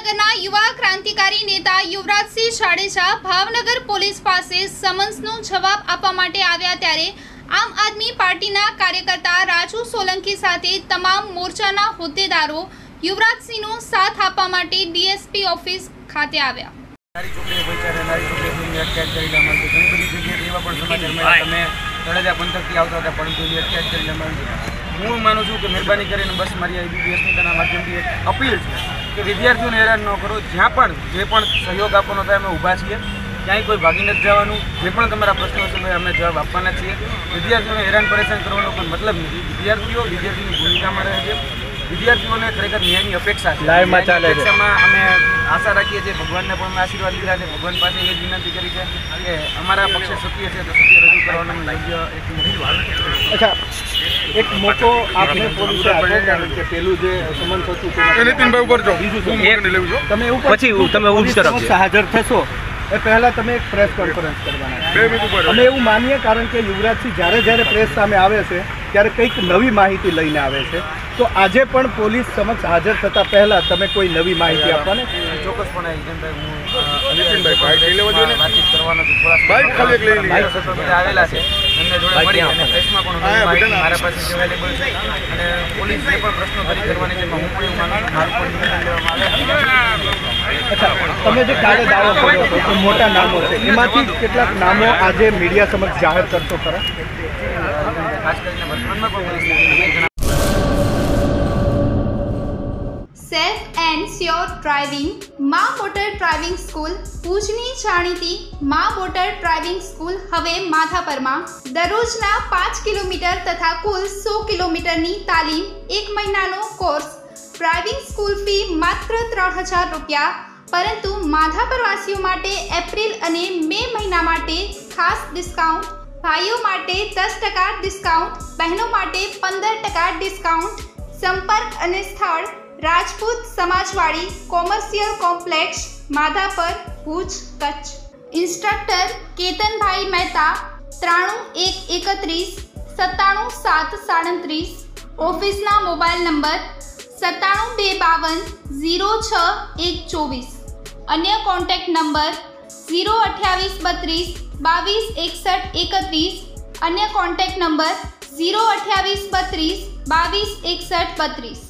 ભાવનગરના યુવા ક્રાંતિકારી નેતા યુવરાજસિંહ જાડેજા ભાવનગર પોલીસ પાસે સમન્સનો જવાબ આપવા માટે આવ્યા ત્યારે આમ આદમી પાર્ટીના કાર્યકર્તા રાજુ સોલંકી સાથે તમામ મોરચાના હોદ્દેદારો યુવરાજસિંહનો સાથ આપવા માટે ડીએસપી ઓફિસ ખાતે આવ્યા. નારી છોકરીઓ પૈસા નારી છોકરીઓની અટકાયત કરી લેવામાં ઘણી બધી જગ્યાએ એવા પણ સમાચાર તમે તળેજા પંથકથી આવતા હતા પરંતુ કરી છે હું માનું છું કે મહેરબાની કરીને બસ મારી આઈબીપીએસની તેના માધ્યમથી એક અપીલ છે કે વિદ્યાર્થીઓને હેરાન ન કરો. જ્યાં પણ, જે પણ સહયોગ આપવાનો થાય, અમે ઊભા છીએ. ક્યાંય કોઈ ભાગી નથી જવાનું. જે પણ તમારા પ્રશ્નો છે, અમે જવાબ આપવાના છીએ. વિદ્યાર્થીઓને હેરાન પરેશાન કરવાનો કોઈ મતલબ નથી. વિદ્યાર્થીઓ વિદ્યાર્થીની ભૂમિકામાં રહે છે વિદ્યાર્થીઓને ખરેખર ન્યાયની અપેક્ષા છે. લાઈવમાં ચાલે છે. અમે આશા રાખીએ છીએ ભગવાનને પણ અમે આશીર્વાદ લીધા છે. ભગવાન પાસે એ જ વિનંતી કરી છે કે અમારા પક્ષે સત્ય છે તો સત્ય રજૂ કરવાનું લાગ્ય એક મોટી અચ્છા એક મોટો આપને પોલીસે આપ્યો કે પેલું જે હતું નીતિનભાઈ ઉપર જાઓ. બીજું લેવું છું. તમે એવું પછી તમે ઉચ્ચ તરફ હાજર થશો. એ પહેલા તમે એક પ્રેસ કોન્ફરન્સ કરવાના અમે એવું માનીએ કારણ કે યુવરાજસિંહ જ્યારે જ્યારે પ્રેસ સામે આવે છે ત્યારે કંઈક નવી માહિતી લઈને આવે છે. તો આજે પણ પોલીસ સમક્ષ હાજર થતા પહેલા તમે કોઈ નવી માહિતી આપવાને ચોક્કસપણે આવેલા છે. એમને જોડે મળી અને પણ. મારા પાસે અવેલેબલ છે. અને પણ પ્રશ્નો કરી કરવાની હું પણ માનું મારું પણ લેવામાં આવે તમે જે કાલે દાવો કર્યો હતો કે મોટા નામો છે. એમાંથી કેટલાક નામો આજે મીડિયા સમક્ષ જાહેર કરશો ખરા? ખાસ કરીને વર્તમાનમાં પણ એન્ડ સ્યોર ડ્રાઇવિંગ મા મોટર ડ્રાઇવિંગ સ્કૂલ ભુજની જાણીતી મા મોટર ડ્રાઇવિંગ સ્કૂલ હવે માધાપરમાં દરરોજના પાંચ કિલોમીટર તથા કુલ સો કિલોમીટરની તાલીમ એક મહિનાનો કોર્સ ડ્રાઇવિંગ સ્કૂલ ફી માત્ર ત્રણ હજાર રૂપિયા પરંતુ માધાપરવાસીઓ માટે એપ્રિલ અને મે મહિના માટે ખાસ ડિસ્કાઉન્ટ ભાઈઓ માટે દસ ટકા ડિસ્કાઉન્ટ બહેનો માટે પંદર ટકા ડિસ્કાઉન્ટ સંપર્ક અને સ્થળ Rajput સમાજવાડી commercial complex Madhapar, Bhuj, Kutch. Instructor કેતનભાઈ મહેતા, ત્રાણું એક એકત્રીસ, સત્તાણું સાત સાડત્રીસ. ઓફિસના મોબાઈલ નંબર સત્તાણું બે બાવન ઝીરો છ એક ચોવીસ. અન્ય કોન્ટેક્ટ નંબર ઝીરો અઠ્યાવીસ બત્રીસ બાવીસ એકસઠ એકત્રીસ. અન્ય કોન્ટેક્ટ નંબર ઝીરો અઠ્યાવીસ બત્રીસ બાવીસ એકસઠ બત્રીસ.